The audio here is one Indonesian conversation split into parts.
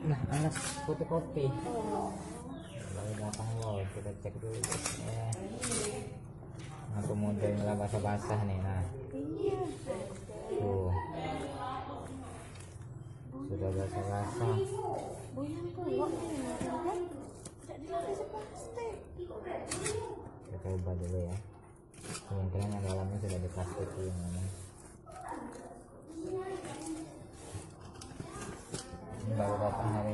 nah putih-putih Oh. baru datang loh kita cek dulu ya aku model nggak basah-basah nih nah. Tuh. Sudah basah-basah. Kita coba dulu ya. Kemungkinan yang dalamnya sudah diplastikin memang ini baru datang hari ini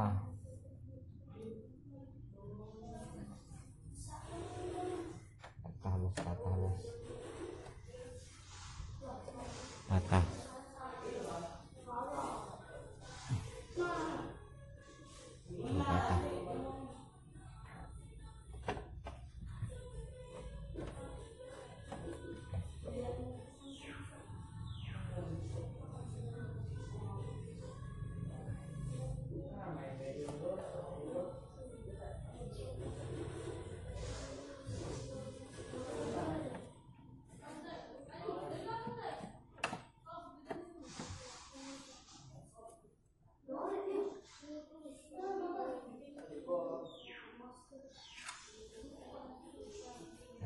kata kata halus kata halus kata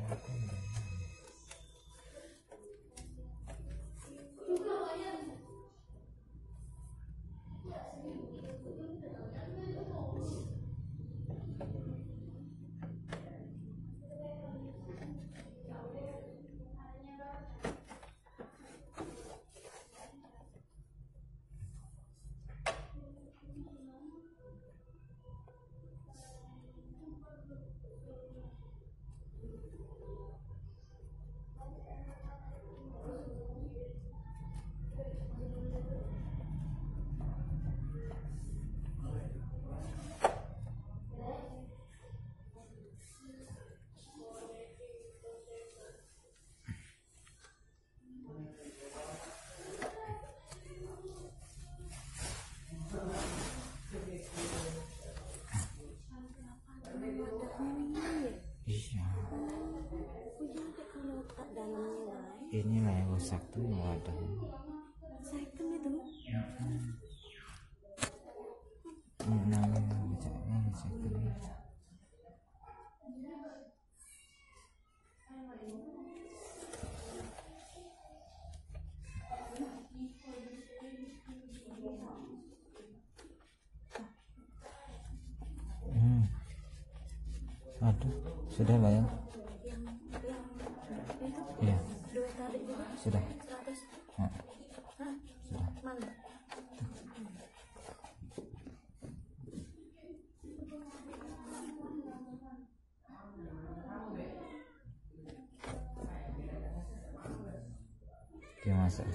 わかんない。Dalamnya wae. ini lah yang rusak tuh yang wadahnya namanya bacanya tuh Hmm. Aduh, sudah lah sudah. Nah, sudah. Dia masak.